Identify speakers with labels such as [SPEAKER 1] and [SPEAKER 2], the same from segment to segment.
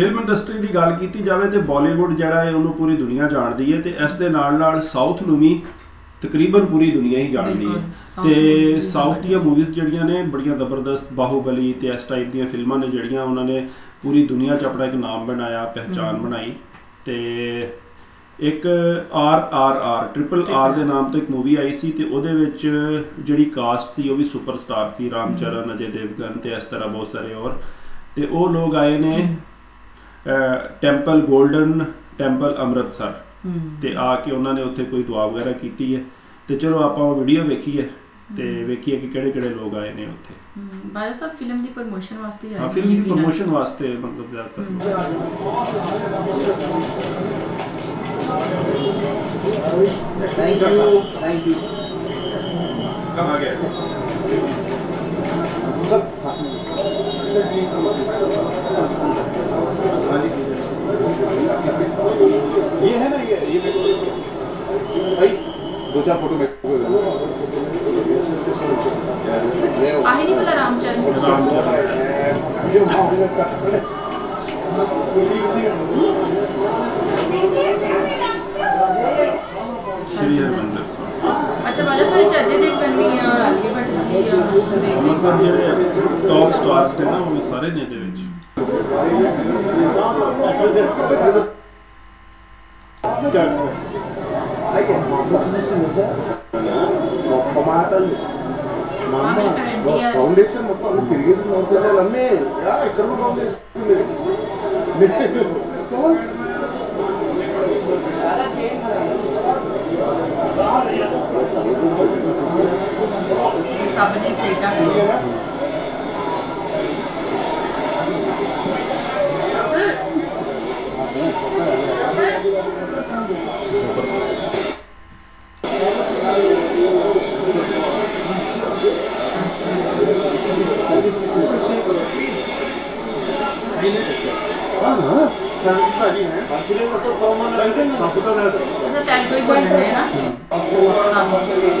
[SPEAKER 1] Film industry ਦੀ ਗੱਲ ਕੀਤੀ ਜਾਵੇ ਤੇ ਬਾਲੀਵੁੱਡ ਜਿਹੜਾ ਹੈ ਉਹਨੂੰ ਪੂਰੀ ਦੁਨੀਆ ਜਾਣਦੀ ਹੈ ਤੇ ਇਸ ਦੇ ਨਾਲ ਨਾਲ ਸਾਊਥ ਨੂੰ ਵੀ ਤਕਰੀਬਨ ਪੂਰੀ ਦੁਨੀਆ ਹੀ ਜਾਣਦੀ ਹੈ। ਤੇ ਸਾਊਥ ਦੀਆਂ ਮੂਵੀਜ਼ ਜਿਹੜੀਆਂ ਨੇ ਬੜੀਆਂ ਜ਼ਬਰਦਸਤ ਬਾਹੂਬਲੀ ਤੇ ਇਸ ਟਾਈਪ ਦੀਆਂ ਫਿਲਮਾਂ ਨੇ ਜਿਹੜੀਆਂ ਉਹਨਾਂ ਨੇ ਪੂਰੀ ਦੁਨੀਆ 'ਚ ਆਪਣਾ ਇੱਕ ਨਾਮ ਬਣਾਇਆ ਪਹਿਚਾਨ
[SPEAKER 2] ਹਮ।
[SPEAKER 1] ਬਣਾਈ ਤੇ ਇੱਕ R R R triple R ਦੇ ਨਾਮ ਤੋਂ ਇੱਕ ਮੂਵੀ ਆਈ ਸੀ ਤੇ ਉਹਦੇ ਵਿੱਚ ਜਿਹੜੀ ਕਾਸਟ ਸੀ ਉਹ ਵੀ ਸੁਪਰਸਟਾਰ ਸੀ ਰਾਮ ਚਰਨ ਅਜੇ ਦੇਵਗਨ ਤੇ ਇਸ ਤਰ੍ਹਾਂ ਬਹੁਤ ਸਾਰੇ ਹੋਰ ਤੇ ਉਹ ਲੋਕ ਆਏ ਨੇ ਟੈਂਪਲ 골ਡਨ ਟੈਂਪਲ ਅੰਮ੍ਰਿਤਸਰ ਤੇ ਆ ਕੇ ਉਹਨਾਂ ਨੇ ਉੱਥੇ ਕੋਈ ਦੁਆ ਵਗੈਰਾ ਕੀਤੀ ਹੈ ਤੇ ਚਲੋ ਆਪਾਂ ਉਹ ਵੀਡੀਓ ਵੇਖੀਏ ਤੇ ਵੇਖੀਏ ਕਿ ਕਿਹੜੇ ਕਿਹੜੇ ਲੋਕ ਆਏ ਨੇ ਉੱਥੇ
[SPEAKER 2] ਬਾਰੇ ਸਭ ਫਿਲਮ ਦੀ ਪ੍ਰੋਮੋਸ਼ਨ ਵਾਸਤੇ ਆਏ
[SPEAKER 1] ਹਾਂ ਫਿਲਮ ਦੀ ਪ੍ਰੋਮੋਸ਼ਨ ਵਾਸਤੇ ਮਤਲਬ ਜ਼ਿਆਦਾਤਰ
[SPEAKER 2] ਥੈਂਕ
[SPEAKER 3] ਯੂ ਥੈਂਕ ਯੂ ਕਮ
[SPEAKER 1] ਆ ਗਿਆ
[SPEAKER 3] ਸਭ दो चार फ़ोटो श्री हरमंदिर अच्छा बाला सर चाचे देवगन
[SPEAKER 2] भी है और आगे
[SPEAKER 1] बढ़ भी है और सर
[SPEAKER 2] ये टॉप स्टार्स थे ना वो सारे ने दे विच क्या నిజం. గొప్ప
[SPEAKER 1] మాటలు మా అమ్మ ఫౌండేషన్ మొత్తం తిరిగేసి నోట్ అన్నీ. ఇక్కడ foundation 미는
[SPEAKER 3] 거죠. 나는 장수 아니네.
[SPEAKER 2] 지금 또 보면 당근 나보다 나. 그래서 장수 이번에 되나? 아, 뭐 하나 먹게 되고.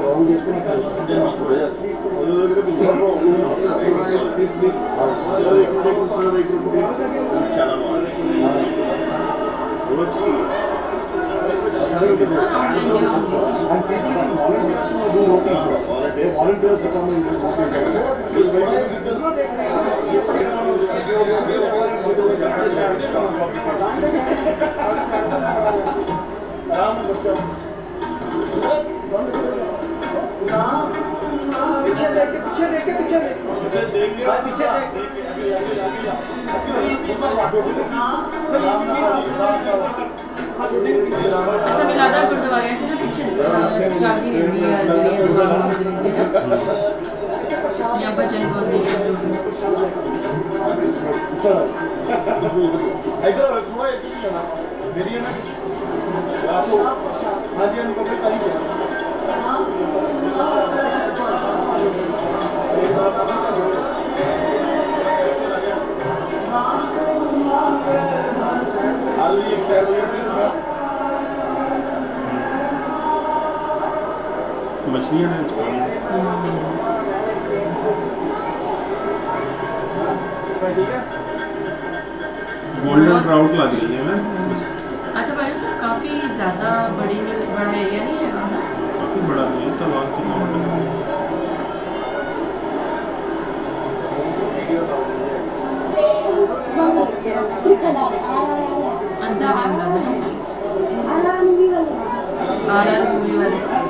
[SPEAKER 3] Volunteers to come and do And people that volunteers to do notice work. They volunteers to
[SPEAKER 2] come and do notice work. It does not take Ram पीछे देख पीछे देख पीछे देख पीछे देख पीछे देख राम
[SPEAKER 3] राम
[SPEAKER 4] इधर थोड़ा इधर ही जाना मेरी है। ना रासो हाँ। जी हाँ जी पब्लिक करी गया आलू एक मछलियाँ हैं
[SPEAKER 1] गोल्डन ट्राउट लग
[SPEAKER 4] रही है
[SPEAKER 1] ना
[SPEAKER 2] अच्छा भाई सर काफ़ी ज़्यादा बड़ी बड़ा एरिया नहीं है ना?
[SPEAKER 1] काफ़ी बड़ा नहीं है तालाब के
[SPEAKER 2] मामले में आर आर मूवी वाले।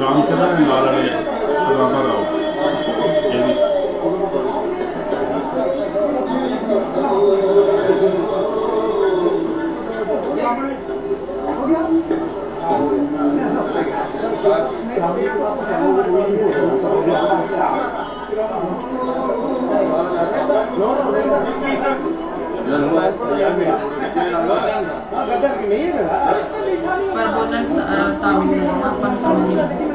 [SPEAKER 1] రామచంద్ర నారాయణ రామారావు
[SPEAKER 2] पर बोलना तमिल है अपन समझ नहीं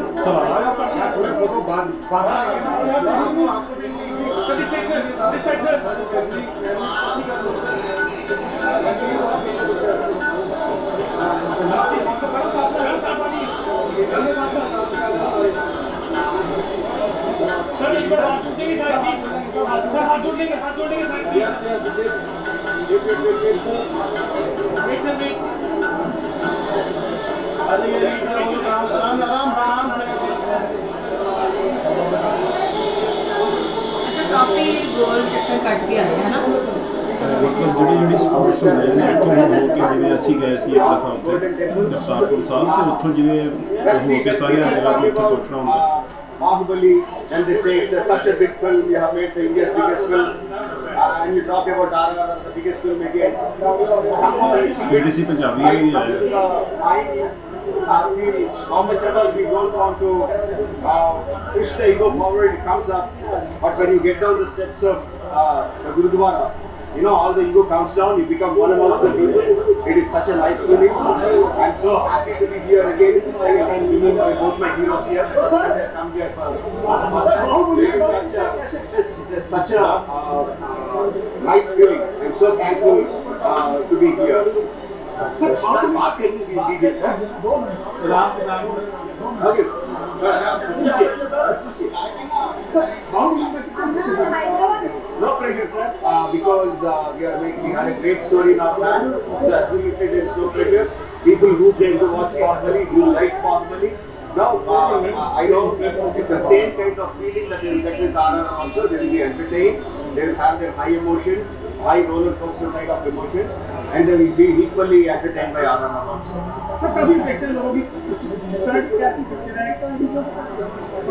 [SPEAKER 1] ਜਿਹੜੀ ਜਿਹੜੀ ਸਪੋਰਟਸ ਹੁੰਦੇ ਨੇ ਉੱਥੋਂ ਹੋ ਕੇ ਜਿਵੇਂ ਅਸੀਂ ਗਏ ਸੀ ਇੱਕ ਦਫਾ ਉੱਥੇ ਕਰਤਾਰਪੁਰ ਸਾਹਿਬ ਤੇ ਉੱਥੋਂ ਜਿਵੇਂ ਹੋ ਕੇ ਸਾਰੀਆਂ ਜਗ੍ਹਾ ਤੋਂ ਉੱਥੇ ਪਹੁੰਚਣਾ ਹੁੰਦਾ
[SPEAKER 4] Bahubali, and they say it's a, such a big film. You have made the India's biggest film, uh, and you talk about RRR, the biggest film again. Somehow it's
[SPEAKER 1] BBC Punjabi ਵੀ ਆਏ
[SPEAKER 4] I feel how much ever we don't want to uh, push the ego forward, it comes up. But when you get down the steps of uh, the Gurudwara, you know, all the ego comes down, you become one amongst the people. It is such a nice feeling. I'm so happy to be here again. I can remember both my heroes here. I am here for the first such a uh, uh, nice feeling. I'm so thankful uh, to be here. How can be? Okay. How do you no pressure, sir, uh, because uh, we are making, we had a great story in our plans. So absolutely there is no pressure. People who came to watch Bahubali, who like Bahubali. Now, uh, I know it's the same kind of feeling that they will get with RR also. They will be entertained. They will have their high emotions, high roller coaster kind of emotions, and they will be equally entertained by RR also.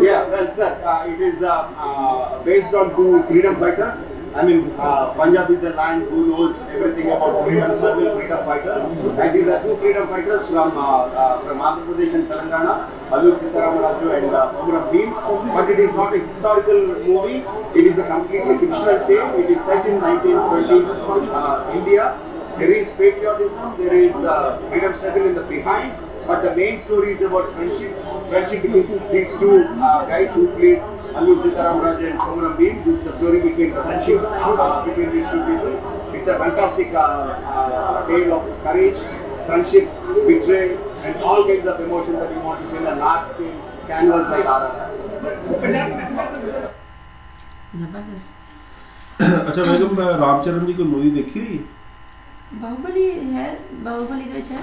[SPEAKER 4] Yeah, well, sir, uh, it is uh, uh, based on two freedom fighters. I mean, uh, Punjab is a land who knows everything about freedom struggle, freedom fighter. And these are two freedom fighters from uh, uh, from Andhra Pradesh and Telangana, Allur Sitaramaraju and uh, Bhim. But it is not a historical movie. It is a completely fictional tale. It is set in 1920s uh, India. There is patriotism. There is freedom struggle in the behind. But the main story is about friendship. Friendship between these two uh, guys who played Allur Sitaramaraju and Komaram Bhim. This is the story between the friendship uh, between these two people. It's a fantastic uh, uh, tale of courage, friendship, betrayal, and all kinds of emotions that you want to see in a large scale canvas like RRR.
[SPEAKER 2] जबरदस्त
[SPEAKER 1] ਅੱਛਾ ਬੇਗਮ ਰਾਮਚਰਨ ਦੀ ਕੋਈ movie ਦੇਖੀ ਹੋਈ
[SPEAKER 2] बाहुबली है बाहुबली ਦੇ ਵਿੱਚ ਹੈ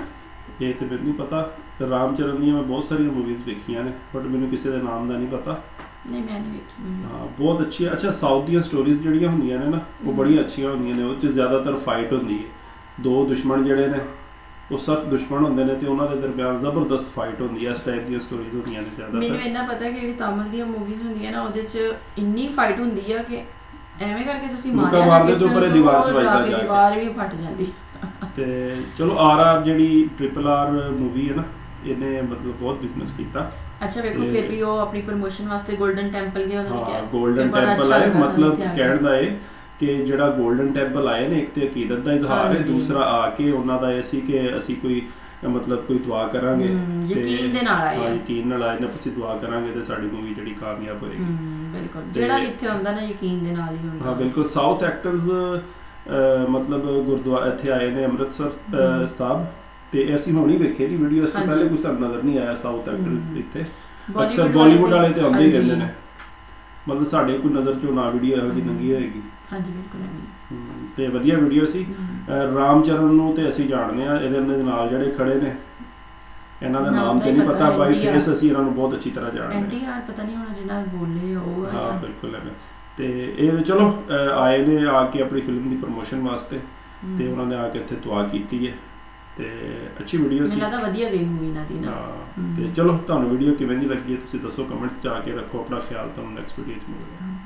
[SPEAKER 1] ਇਹ ਤੇ ਮੈਨੂੰ ਨਹੀਂ ਪਤਾ ਰਾਮਚਰਨ ਦੀਆਂ ਮੈਂ ਬਹੁਤ ਸਾਰੀਆਂ ਮੂਵੀਜ਼ ਵੇਖੀਆਂ ਨੇ ਬਟ ਮੈਨੂੰ ਕਿਸੇ ਦਾ ਨਾਮ ਦਾ ਨਹੀਂ ਪਤਾ
[SPEAKER 3] ਨਹੀਂ ਮੈਂ ਨਹੀਂ ਵੇਖੀ।
[SPEAKER 1] ਹਾਂ ਬਹੁਤ ਅੱਛੀ ਹੈ ਅੱਛਾ ਸਾਊਥ ਦੀਆਂ ਸਟੋਰੀਜ਼ ਜਿਹੜੀਆਂ ਹੁੰਦੀਆਂ ਨੇ ਨਾ ਉਹ। ਬੜੀਆਂ ਅੱਛੀਆਂ ਹੁੰਦੀਆਂ ਨੇ ਉਹ 'ਚ ਜ਼ਿਆਦਾਤਰ ਫਾਈਟ ਹੁੰਦੀ ਹੈ ਦੋ ਦੁਸ਼ਮਣ ਜਿਹੜੇ ਨੇ ਉਹ ਸਖਤ ਦੁਸ਼ਮਣ ਹੁੰਦੇ ਨੇ ਤੇ ਉਹਨਾਂ ਦੇ ਦਰਮਿਆਨ ਜ਼ਬਰਦਸਤ ਫਾਈਟ ਹੁੰਦੀ ਹੈ ਇਸ ਟਾਈਪ ਦੀਆਂ ਸਟੋਰੀਜ਼ ਹੁੰਦੀਆਂ ਨੇ
[SPEAKER 3] ਮੈਨੂੰ
[SPEAKER 1] ਜ਼ਿਆਦਾਤਰ
[SPEAKER 3] ਇੰਨਾ ਪਤਾ ਕਿ ਜਿਹੜੀ ਤਾਮਿਲ ਦੀਆਂ ਮੂਵੀਜ਼ ਹੁੰਦੀਆਂ ਨਾ ਉਹਦੇ 'ਚ ਇੰਨੀ ਫਾਈਟ ਹੁੰਦੀ ਆ ਕਿ ਐਵੇਂ ਕਰਕੇ ਤੁਸੀਂ
[SPEAKER 1] ਮੁੱਕਾ
[SPEAKER 3] ਮਾਰਿਆ ਨਾ
[SPEAKER 1] ਮਾਰਦੇ ਤੋਂ ਪਰੇ ਦੀਵਾਰ 'ਚ ਵੱਜਦਾ
[SPEAKER 3] ਜਾ। ਦੀਵਾਰ ਵੀ ਫਟ ਜਾਂਦੀ
[SPEAKER 1] ਤੇ ਚਲੋ ਆਰ ਆਰ ਜਿਹੜੀ ਟ੍ਰਿਪਲ ਆਰ ਮੂਵੀ ਹੈ ਨਾ ਇਹਨੇ ਮਤਲਬ ਬਹੁਤ ਬਿਜ਼ਨਸ ਕੀਤਾ।
[SPEAKER 3] ਅੱਛਾ ਵੇਖੋ ਫਿਰ ਵੀ ਉਹ ਆਪਣੀ ਪ੍ਰੋਮੋਸ਼ਨ ਵਾਸਤੇ 골ਡਨ ਟੈਂਪਲ ਗਿਆ ਉਹਨਾਂ ਨੇ ਕਿਹਾ
[SPEAKER 1] 골ਡਨ ਟੈਂਪਲ
[SPEAKER 3] ਆਏ
[SPEAKER 1] ਮਤਲਬ ਕਹਿਣ ਦਾ ਇਹ ਕਿ ਜਿਹੜਾ 골ਡਨ ਟੈਂਪਲ ਆਏ ਨੇ ਇੱਕ ਤੇ ਅਕੀਦਤ ਦਾ ਇਜ਼ਹਾਰ ਹੈ ਦੂਸਰਾ ਆ ਕੇ ਉਹਨਾਂ ਦਾ ਇਹ ਸੀ ਕਿ ਅਸੀਂ ਕੋਈ ਮਤਲਬ ਕੋਈ ਦੁਆ ਕਰਾਂਗੇ। ਤੇ
[SPEAKER 3] ਯਕੀਨ ਦੇ ਨਾਲ ਆਏ।
[SPEAKER 1] ਯਕੀਨ ਨਾਲ ਆਏ ਨਾ ਅਸੀਂ ਦੁਆ ਕਰਾਂਗੇ ਤੇ ਸਾਡੀ ਮੂਵੀ ਜਿਹੜੀ ਕਾਮਯਾਬ ਹੋਏਗੀ।
[SPEAKER 3] ਬਿਲਕੁਲ। ਜਿਹੜਾ ਇੱਥੇ ਹੁੰਦਾ ਨਾ ਯਕੀਨ ਦੇ ਨਾਲ ਹੀ ਹੁੰਦਾ।
[SPEAKER 1] ਹਾਂ ਬਿਲਕੁਲ। ਸਾਊਥ ਐਕਟਰਸ ਮਤਲਬ ਗੁਰਦੁਆਰਾ ਇੱਥੇ ਆਏ ਨੇ ਅੰਮ੍ਰਿਤਸਰ। ਸਾਹਿਬ ਤੇ ਅਸੀਂ ਹੁਣ ਵੇਖੇ ਜੀ ਵੀਡੀਓ ਇਸ ਤੋਂ। ਪਹਿਲੇ ਕੋਈ ਸਾਨੂੰ ਨਜ਼ਰ ਨਹੀਂ ਆਇਆ ਸਾਊਥ। ਐਕਟਰ ਇੱਥੇ ਅਕਸਰ ਬਾਲੀਵੁੱਡ ਵਾਲੇ ਤੇ ਆਉਂਦੇ ਹੀ। ਰਹਿੰਦੇ ਨੇ ਮਤਲਬ ਸਾਡੇ ਕੋਈ ਨਜ਼ਰ ਚੋਂ ਨਾ ਵੀਡੀਓ ਇਹੋ ਜਿਹੀ। ਲੰਗੀ ਹੋਏਗੀ
[SPEAKER 3] ਹਾਂਜੀ ਬਿਲਕੁਲ ਐਵੇਂ
[SPEAKER 1] ਤੇ ਵਧੀਆ ਵੀਡੀਓ ਸੀ
[SPEAKER 3] ਹਮ।
[SPEAKER 1] ਅਹ, ਰਾਮ ਚਰਨ ਨੂੰ ਤੇ ਅਸੀਂ ਜਾਣਦੇ ਆ ਇਹਦੇ ਦੇ ਨਾਲ ਜਿਹੜੇ ਖੜੇ ਨੇ ਇਹਨਾਂ ਦਾ
[SPEAKER 3] ਨਾਮ ਤਾਂ
[SPEAKER 1] ਨਹੀਂ
[SPEAKER 3] ਪਤਾ
[SPEAKER 1] ਬਾਈ ਫੇਸ ਅਸੀਂ ਇਹਨਾਂ ਨੂੰ ਬਹੁਤ ਅੱਛੀ ਤਰ੍ਹਾਂ ਜਾਣਦੇ ਹਾਂ
[SPEAKER 3] ਐਨਟੀਆਰ ਪਤਾ ਨਹੀਂ ਹੋਣਾ ਜਿਹਨਾਂ ਬੋਲੇ ਉਹ
[SPEAKER 1] ਹਾਂ ਬਿਲਕੁਲ ਹੈ ਤੇ ਇਹ ਚਲੋ ਆਏ ਨੇ ਆ ਕੇ ਆਪਣੀ ਫਿਲਮ ਦੀ ਪ੍ਰੋਮੋਸ਼ਨ ਵਾਸਤੇ। ਤੇ ਉਹਨਾਂ ਨੇ ਆ ਕੇ ਇੱਥੇ ਦੁਆ ਕੀਤੀ ਹੈ ਤੇ ਅੱਛੀ ਵੀਡੀਓ ਸੀ
[SPEAKER 3] ਮੈਨੂੰ ਲੱਗਦਾ ਵਧੀਆ ਗਈ ਮੂਵੀ ਨਾਲ ਦੀ ਨਾ।
[SPEAKER 1] ਤੇ ਚਲੋ ਤੁਹਾਨੂੰ ਵੀਡੀਓ ਕਿਵੇਂ ਦੀ ਲੱਗੀ ਤੁਸੀਂ ਦੱਸੋ ਕਮੈਂਟਸ 'ਚ ਆ ਕੇ ਰੱਖੋ ਆਪਣਾ ਖਿਆਲ ਤੁਹਾਨੂੰ ਨੈਕਸਟ ਵੀਡੀਓ 'ਚ
[SPEAKER 3] ਹਮ।